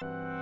Bye.